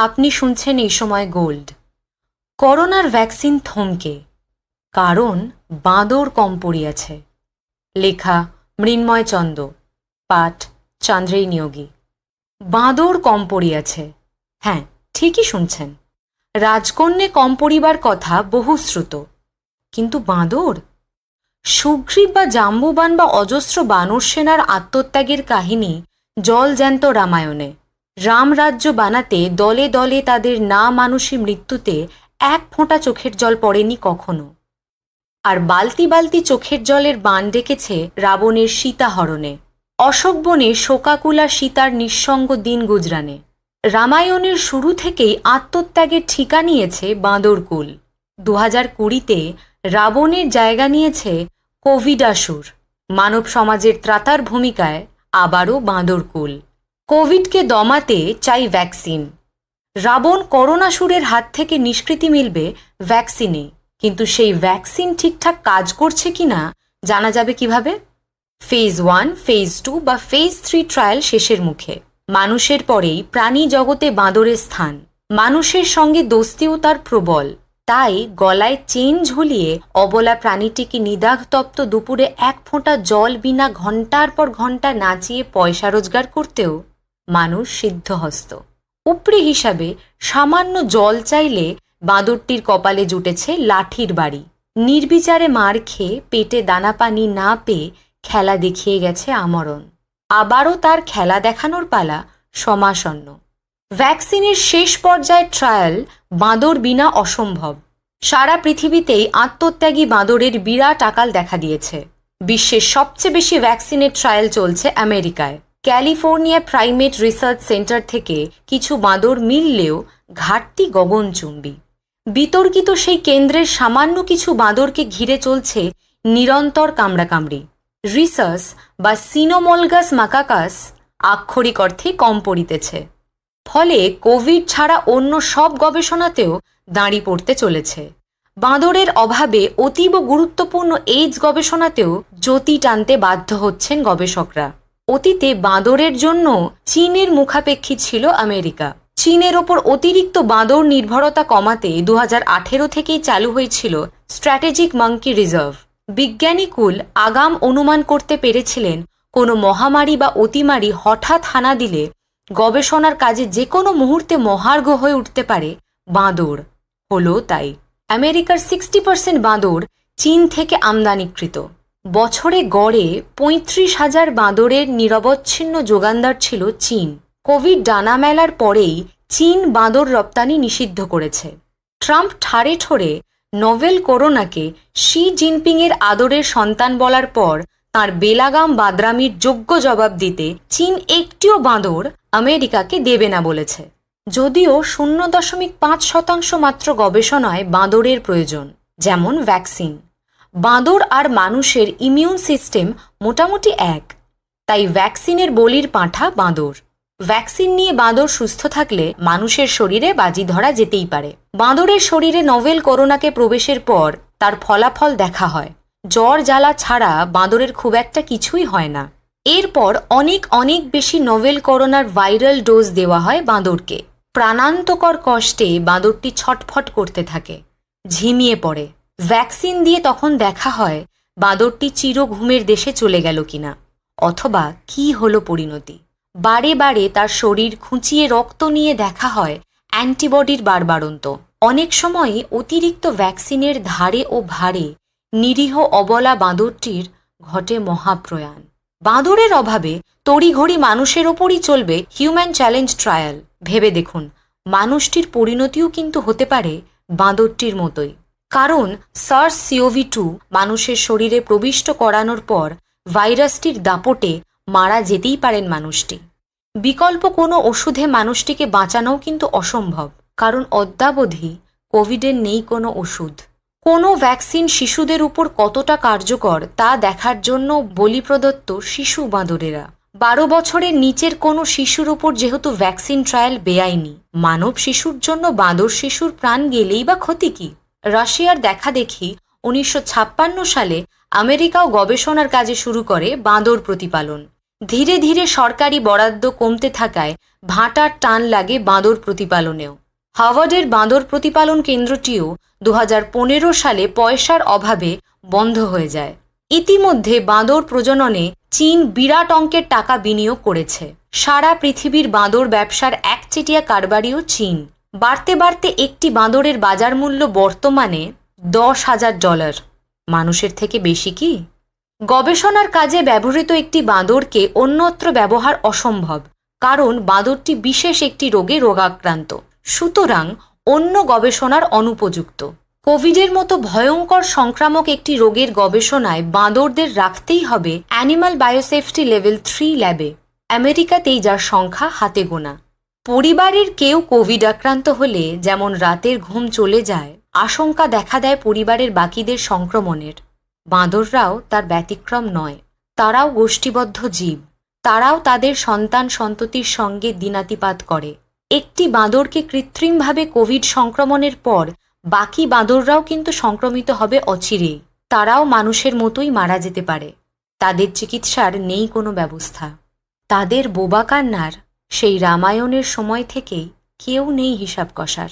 আপনি শুনছেন এই সময় গোল্ড। করোনার ভ্যাকসিন থমকে। কারণ বাঁদর কম পড়িয়াছে। লেখা মৃন্ময় চন্দ পাঠ চান্দ্রেই নিয়োগী। বাঁদর কম পড়িয়াছে। হ্যাঁ ঠিকই শুনছেন। রাজকন্যে কম পড়িবার কথা বহুশ্রুত। কিন্তু বাঁদর? সুগ্রীব বা জাম্বুবান বা অজস্র বানর সেনার আত্মত্যাগের কাহিনী জল জ্যান্ত রামায়ণে। রামরাজ্য বানাতে দলে দলে তাদের না মানুষী মৃত্যুতে এক ফোঁটা চোখের জল পড়েনি কখনো। আর বালতি বালতি চোখের জলের বান ডেকেছে রাবণের সীতাহরণে। অশোক বনে শোকাকুলা সীতার নিঃসঙ্গ দিন গুজরানে। রামায়ণের শুরু থেকেই আত্মত্যাগের ঠিকা নিয়েছে বাঁদরকুল দু হাজার কুড়িতে রাবণের জায়গা নিয়েছে কোভিডাসুর। মানব সমাজের ত্রাতার ভূমিকায় আবারও বাঁদরকুল কোভিডকে দমাতে চাই ভ্যাকসিন। রাবণ করোনাসুরের হাত থেকে নিষ্কৃতি মিলবে ভ্যাকসিনে। কিন্তু সেই ভ্যাকসিন ঠিকঠাক কাজ করছে কিনা জানা যাবে কীভাবে? ফেজ ওয়ান, ফেজ টু বা ফেজ থ্রি ট্রায়াল শেষের মুখে। মানুষের পরেই প্রাণী জগতে বাঁদরের স্থান। মানুষের সঙ্গে দোস্তিও তার প্রবল। তাই গলায় চেন ঝুলিয়ে অবলা প্রাণীটিকে নিদাঘতপ্ত দুপুরে এক ফোঁটা জল বিনা ঘণ্টার পর ঘণ্টা নাচিয়ে পয়সা রোজগার করতেও মানুষ সিদ্ধহস্ত। উপরি হিসাবে সামান্য জল চাইলে বাঁদরটির কপালে জুটেছে লাঠির বাড়ি। নির্বিচারে মার খেয়ে পেটে দানা পানি না পেয়ে খেলা দেখিয়ে গেছে আমরণ। আবারও তার খেলা দেখানোর পালা সমাসন্ন। ভ্যাকসিনের শেষ পর্যায়ের ট্রায়াল বাঁদর বিনা অসম্ভব। সারা পৃথিবীতেই আত্মত্যাগী বাঁদরের বিরাট আকাল দেখা দিয়েছে। বিশ্বের সবচেয়ে বেশি ভ্যাকসিনের ট্রায়াল চলছে আমেরিকায়। ক্যালিফোর্নিয়া প্রাইমেট রিসার্চ সেন্টার থেকে কিছু বাঁদর মিললেও ঘাটতি গগনচুম্বী। বিতর্কিত সেই কেন্দ্রের সামান্য কিছু বাঁদরকে ঘিরে চলছে নিরন্তর কামড়াকামড়ি। রিসার্স বা সিনোমলগাস মাকাকাস আক্ষরিক অর্থে কম পড়িতেছে। ফলে কোভিড ছাড়া অন্য সব গবেষণাতেও দাঁড়ি পড়তে চলেছে। বাঁদরের অভাবে অতীব গুরুত্বপূর্ণ এইডস গবেষণাতেও জ্যোতি টানতে বাধ্য হচ্ছেন গবেষকরা। অতীতে বাঁদরের জন্য চীনের মুখাপেক্ষী ছিল আমেরিকা। চীনের ওপর অতিরিক্ত বাঁদর নির্ভরতা কমাতে দু হাজার আঠেরো থেকেই চালু হয়েছিল স্ট্র্যাটেজিক মাঙ্কি রিজার্ভ। বিজ্ঞানীকুল আগাম অনুমান করতে পেরেছিলেন, কোনো মহামারী বা অতিমারি হঠাৎ হানা দিলে গবেষণার কাজে যে কোনো মুহূর্তে মহার্ঘ হয়ে উঠতে পারে বাঁদর। হলো তাই। আমেরিকার সিক্সটি পার্সেন্ট বাঁদর চীন থেকে আমদানিকৃত। বছরে গড়ে পঁয়ত্রিশ হাজার বাঁদরের নিরবচ্ছিন্ন যোগানদার ছিল চীন। কোভিড ডানা মেলার পরেই চীন বাঁদর রপ্তানি নিষিদ্ধ করেছে। ট্রাম্প ঠাড়ে ঠোরে নোভেল করোনাকে শি জিনপিংয়ের আদরের সন্তান বলার পর তার বেলাগাম বাদরামির যোগ্য জবাব দিতে চীন একটিও বাঁদর আমেরিকাকে দেবে না বলেছে। যদিও শূন্য দশমিক পাঁচ শতাংশ মাত্র গবেষণায় বাঁদরের প্রয়োজন, যেমন ভ্যাকসিন। বাঁদর আর মানুষের ইমিউন সিস্টেম মোটামুটি এক। তাই ভ্যাকসিনের বলির পাঁঠা বাঁদর। ভ্যাকসিন নিয়ে বাঁদর সুস্থ থাকলে মানুষের শরীরে বাজি ধরা যেতেই পারে। বাঁদরের শরীরে নভেল করোনাকে প্রবেশের পর তার ফলাফল দেখা হয়। জ্বর জ্বালা ছাড়া বাঁদরের খুব একটা কিছুই হয় না। এরপর অনেক অনেক বেশি নভেল করোনার ভাইরাল ডোজ দেওয়া হয় বাঁদরকে। প্রাণান্তকর কষ্টে বাঁদরটি ছটফট করতে থাকে। ঝিমিয়ে পড়ে। ভ্যাকসিন দিয়ে তখন দেখা হয় বাঁদরটি চির ঘুমের দেশে চলে গেল কিনা, অথবা কি হলো পরিণতি। বারে বারে তার শরীর খুঁচিয়ে রক্ত নিয়ে দেখা হয় অ্যান্টিবডির বারবারন্ত। অনেক সময় অতিরিক্ত ভ্যাকসিনের ধারে ও ভারে নিরীহ অবলা বাঁদরটির ঘটে মহাপ্রয়াণ। বাঁদরের অভাবে তড়িঘড়ি মানুষের ওপরই চলবে হিউম্যান চ্যালেঞ্জ ট্রায়াল ভেবে দেখুন, মানুষটির পরিণতিও কিন্তু হতে পারে বাঁদরটির মতোই। কারণ সার্স সিওভি টু মানুষের শরীরে প্রবিষ্ট করানোর পর ভাইরাসটির দাপটে মারা যেতেই পারেন মানুষটি। বিকল্প কোনো ওষুধে মানুষটিকে বাঁচানোও কিন্তু অসম্ভব, কারণ অদ্যাবধি কোভিডের নেই কোনো ওষুধ। কোনো ভ্যাকসিন শিশুদের উপর কতটা কার্যকর তা দেখার জন্য বলি প্রদত্ত শিশু বাঁদরেরা। বারো বছরের নিচের কোনো শিশুর ওপর যেহেতু ভ্যাকসিন ট্রায়াল বেআইনি, মানব শিশুর জন্য বাঁদর শিশুর প্রাণ গেলেই বা ক্ষতি কি? রাশিয়ার দেখা দেখি উনিশশো ছাপ্পান্ন সালে আমেরিকাও গবেষণার কাজে শুরু করে বাঁদর প্রতিপালন। ধীরে ধীরে সরকারি বরাদ্দ কমতে থাকায় ভাটার টান লাগে বাঁদর প্রতিপালনেও। হাওয়ার্ডের বাঁদর প্রতিপালন কেন্দ্রটিও দু হাজার পনেরো সালে পয়সার অভাবে বন্ধ হয়ে যায়। ইতিমধ্যে বাঁদর প্রজননে চীন বিরাট অঙ্কের টাকা বিনিয়োগ করেছে। সারা পৃথিবীর বাঁদর ব্যবসার একচেটিয়া কারবারিও চীন। বাড়তে বাড়তে একটি বাঁদরের বাজার মূল্য বর্তমানে দশ হাজার ডলার। মানুষের থেকে বেশি কি? গবেষণার কাজে ব্যবহৃত একটি বাঁদরকে অন্যত্র ব্যবহার অসম্ভব, কারণ বাঁদরটি বিশেষ একটি রোগে রোগাক্রান্ত। সুতরাং অন্য গবেষণার অনুপযুক্ত। কোভিডের মতো ভয়ঙ্কর সংক্রামক একটি রোগের গবেষণায় বাঁদরদের রাখতেই হবে অ্যানিমাল বায়োসেফটি লেভেল থ্রি ল্যাবে। আমেরিকাতেই যার সংখ্যা হাতে গোনা। পরিবারের কেউ কোভিড আক্রান্ত হলে যেমন রাতের ঘুম চলে যায়, আশঙ্কা দেখা দেয় পরিবারের বাকিদের সংক্রমণের। বাঁদররাও তার ব্যতিক্রম নয়, তারাও গোষ্ঠীবদ্ধ জীব। তারাও তাদের সন্তান সন্ততির সঙ্গে দিনাতিপাত করে। একটি বাঁদরকে কৃত্রিমভাবে কোভিড সংক্রমণের পর বাকি বাঁদররাও কিন্তু সংক্রমিত হবে অচিরেই। তারাও মানুষের মতোই মারা যেতে পারে। তাদের চিকিৎসার নেই কোনো ব্যবস্থা। তাদের বোবা কান্নার সেই রামায়ণের সময় থেকেই কেউ নেই হিসাব কষার